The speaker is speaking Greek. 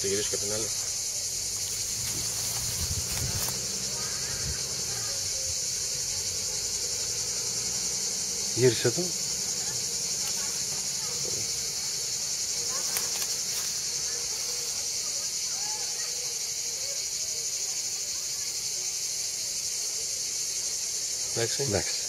Το γυρίσω και από την άλλη. Γύρισε το. Εντάξει. Εντάξει.